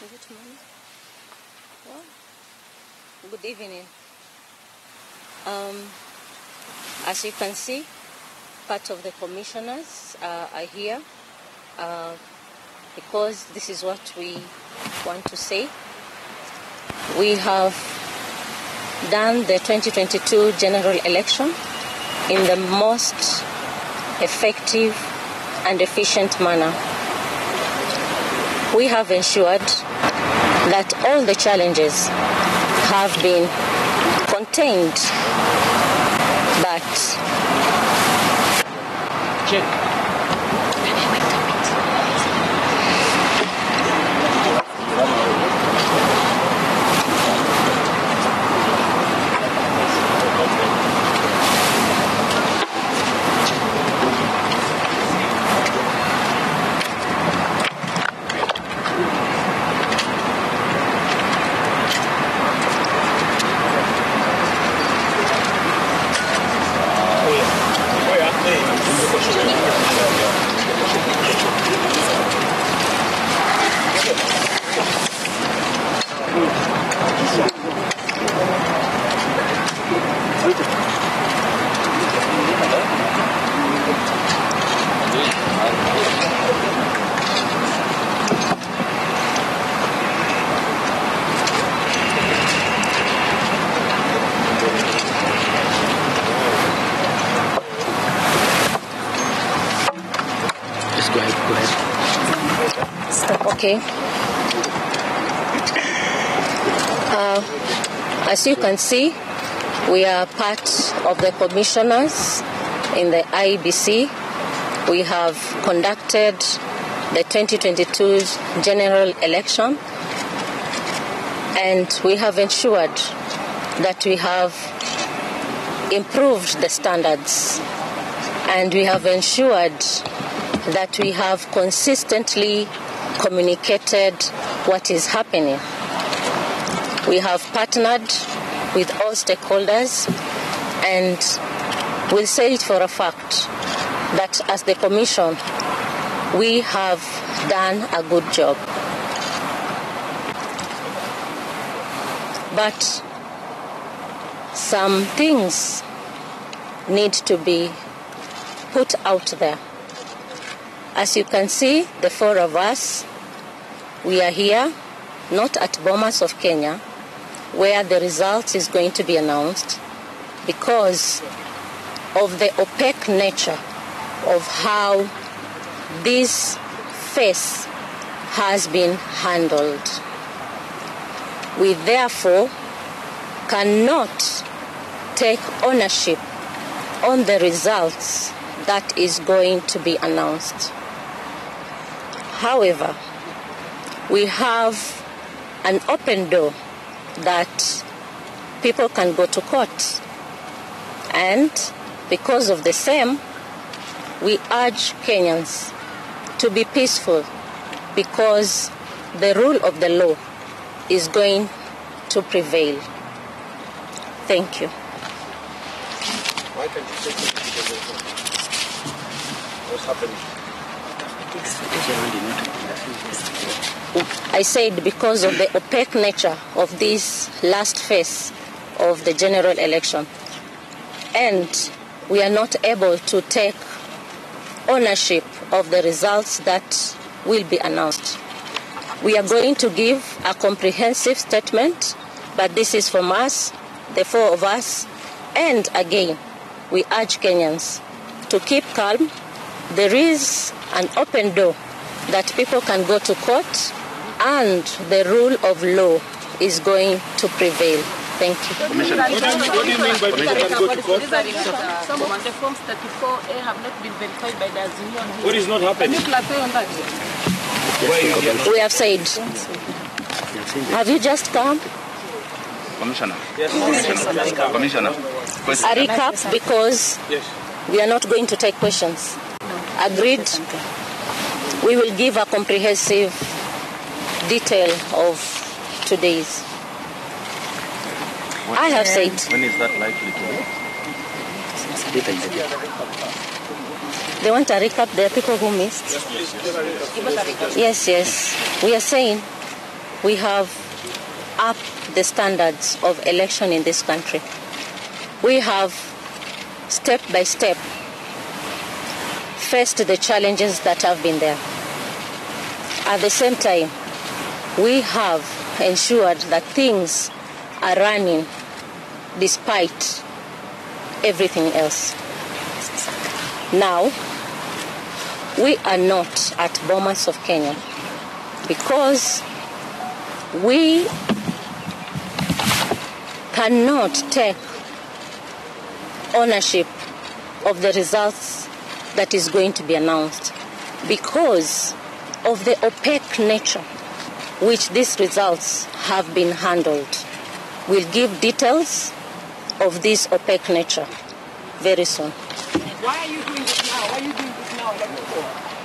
Well, good evening. Um, as you can see, part of the commissioners uh, are here uh, because this is what we want to say. We have done the 2022 general election in the most effective and efficient manner. We have ensured that all the challenges have been contained, but Check. Ahead, go ahead. Stop. Okay. Uh, as you can see, we are part of the commissioners in the IEBC. We have conducted the 2022 general election and we have ensured that we have improved the standards and we have ensured that we have consistently communicated what is happening. We have partnered with all stakeholders and we'll say it for a fact that as the Commission, we have done a good job. But some things need to be put out there. As you can see, the four of us, we are here, not at Bomas of Kenya, where the result is going to be announced because of the opaque nature of how this phase has been handled. We therefore cannot take ownership on the results that is going to be announced. However, we have an open door that people can go to court. And because of the same, we urge Kenyans to be peaceful because the rule of the law is going to prevail. Thank you. Why can't you take the? What's happening? I said because of the opaque nature of this last phase of the general election. And we are not able to take ownership of the results that will be announced. We are going to give a comprehensive statement, but this is from us, the four of us. And again, we urge Kenyans to keep calm. There is an open door that people can go to court, and the rule of law is going to prevail. Thank you. What do you mean by people can go to court? Some of the forms 34A have not been verified by the Azimio. What is not Can happening? you clarify on that? Why are you here? We have said, have you just come? Commissioner. Commissioner. Commissioner. A Question. recap because Yes. we are not going to take questions. Agreed? We will give a comprehensive detail of today's. I have said When is that likely to be? They want a recap. There are people who missed. Yes, yes. We are saying we have upped the standards of election in this country. We have step by step faced the challenges that have been there. At the same time, we have ensured that things are running despite everything else. Now, we are not at Bomas of Kenya because we cannot take ownership of the results that is going to be announced because of the opaque nature which these results have been handled. We'll give details of this opaque nature very soon. Why are you doing this now? Why are you doing this now?